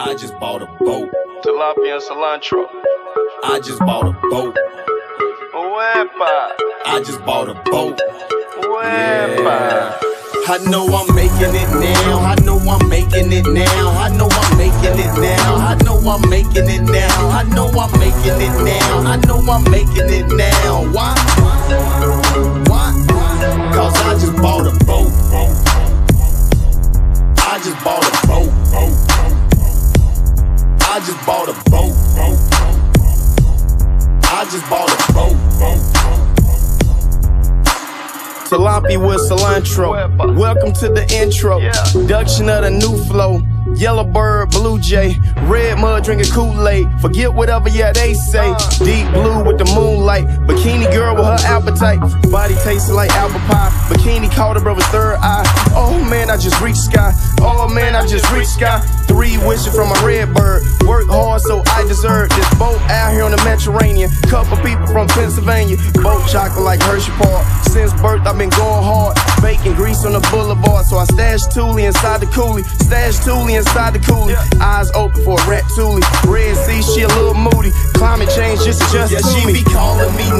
I just bought a boat. Tilapia and cilantro. I just bought a boat. Uepa. I just bought a boat. Uepa. I know I'm making it now. I know I'm making it now. I know I'm making it now. I know I'm making it now. I know I'm making it now. I know I'm making it now. Why? Why? Cause I just bought a boat. I just bought a bought a boat. I just bought a boat. Tilapia with cilantro. Welcome to the intro. Production of the new flow. Yellow bird, blue jay, red mud drinking Kool-Aid. Forget whatever, yeah, they say. Uh. Deep blue with the moonlight. Bikini girl with her appetite. Body tasting like apple pie. Bikini caught her brother's third eye. Oh man, I just reached sky. Oh man, I just reached sky. Three wishes from a red bird. Work hard so I deserve this boat out here on the Mediterranean. Couple people from Pennsylvania. Boat chocolate like Hershey Park. Since birth, I've been going hard. Bacon grease on the boulevard. So I stash Thule inside the coolie. Stash Thule inside the coolie. Eyes open for a rat Thule. Red Sea, she a little moody. Climate change just adjust Yeah, to she me. be calling me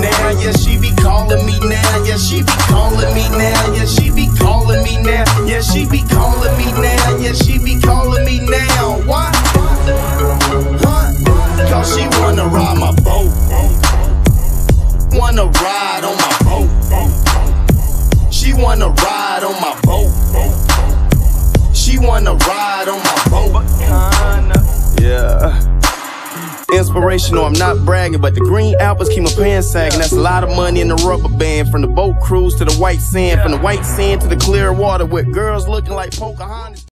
She wanna ride on my boat. She wanna ride on my boat. She wanna ride on my boat. Yeah. Inspirational, I'm not bragging, but the green apples keep my pants sagging. That's a lot of money in the rubber band. From the boat cruise to the white sand, from the white sand to the clear water, with girls looking like Pocahontas.